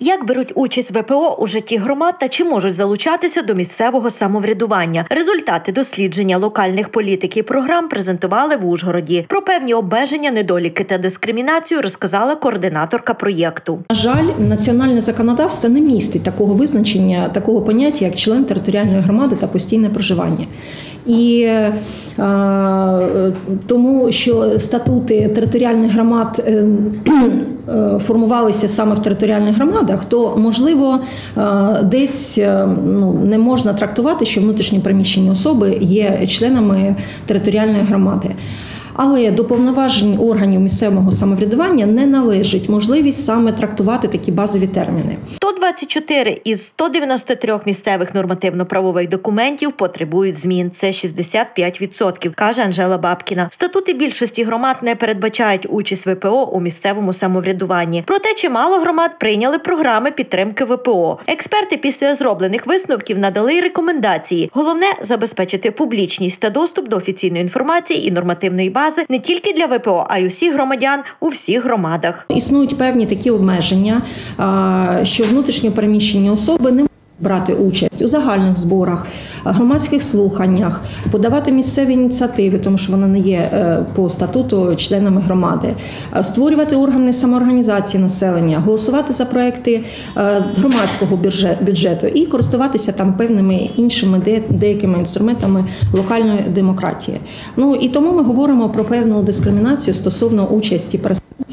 Як беруть участь ВПО у житті громад та чи можуть залучатися до місцевого самоврядування? Результати дослідження локальних політик і програм презентували в Ужгороді. Про певні обмеження, недоліки та дискримінацію розказала координаторка проєкту. На жаль, національне законодавство не містить такого визначення, такого поняття, як член територіальної громади та постійне проживання. І е, тому, що статути територіальних громад е, е, формувалися саме в територіальних громадах, то можливо десь ну, не можна трактувати, що внутрішні приміщені особи є членами територіальної громади. Але до повноважень органів місцевого самоврядування не належить можливість саме трактувати такі базові терміни. 124 із 193 місцевих нормативно-правових документів потребують змін. Це 65%, каже Анжела Бабкіна. Статути більшості громад не передбачають участь ВПО у місцевому самоврядуванні. Проте чимало громад прийняли програми підтримки ВПО. Експерти після зроблених висновків надали рекомендації. Головне забезпечити публічність та доступ до офіційної інформації і нормативної бази бази не тільки для ВПО, а й усіх громадян у всіх громадах. Існують певні такі обмеження, що внутрішньо переміщені особи не брати участь у загальних зборах, громадських слуханнях, подавати місцеві ініціативи, тому що вони не є е, по статуту членами громади, створювати органи самоорганізації населення, голосувати за проекти е, громадського бюджету і користуватися там певними іншими деякими інструментами локальної демократії. Ну і тому ми говоримо про певну дискримінацію стосовно участі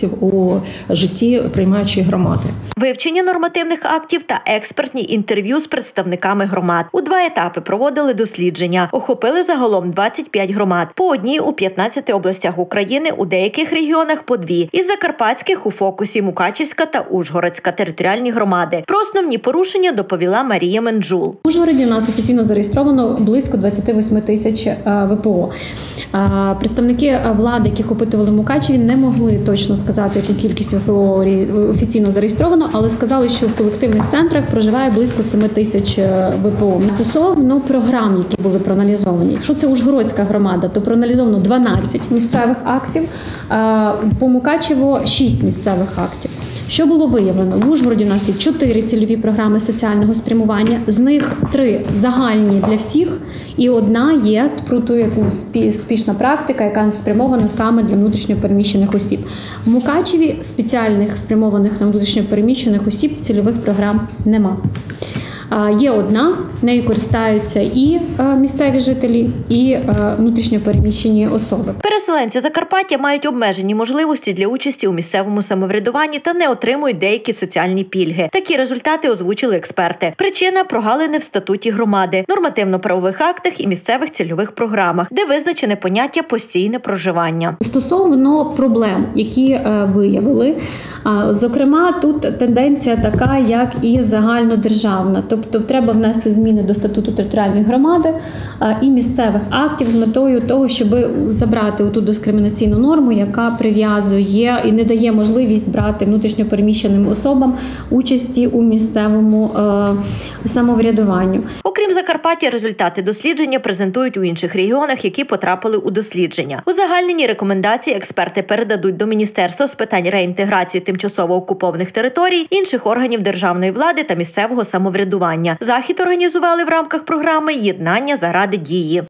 у житті приймаючої громади. Вивчення нормативних актів та експертні інтерв'ю з представниками громад у два етапи проводили дослідження. Охопили загалом 25 громад по одній у 15 областях України, у деяких регіонах по дві. Із закарпатських у фокусі Мукачівська та Ужгородська територіальні громади. Про основні порушення доповіла Марія Менджул. У Ужгороді нас офіційно зареєстровано близько 28 тисяч е, ВПО. Представники влади, яких опитували Мукачеві, не могли точно сказати, яку кількість ВПО офіційно зареєстровано, але сказали, що в колективних центрах проживає близько 7 тисяч е, ВПО. Стосовно програм, які були проаналізовані. Якщо це Ужгородська громада, то проаналізовано 12 місцевих актів. По Мукачево 6 місцевих актів. Що було виявлено? В Ужгороді у нас є чотири цільові програми соціального спрямування, з них три загальні для всіх, і одна є про ту яку успішна практика, яка спрямована саме для внутрішньопереміщених осіб. В Мукачеві спеціальних спрямованих на внутрішньопереміщених осіб цільових програм нема. Є одна, нею користаються і е, місцеві жителі, і е, внутрішньопереміщені особи. Переселенці Закарпаття мають обмежені можливості для участі у місцевому самоврядуванні та не отримують деякі соціальні пільги. Такі результати озвучили експерти. Причина прогалини в статуті громади, нормативно-правових актах і місцевих цільових програмах, де визначене поняття постійне проживання. Стосовно проблем, які е, виявили, зокрема, тут тенденція така, як і загальнодержавна, тобто Тобто треба внести зміни до статуту територіальної громади і місцевих актів з метою того, щоб забрати ту дискримінаційну норму, яка прив'язує і не дає можливість брати внутрішньопереміщеним особам участі у місцевому е, самоврядуванню. Окрім Закарпаття, результати дослідження презентують у інших регіонах, які потрапили у дослідження. Узагальнені рекомендації експерти передадуть до міністерства з питань реінтеграції тимчасово окупованих територій, інших органів державної влади та місцевого самоврядування. Захід організували в рамках програми Єднання заради дії.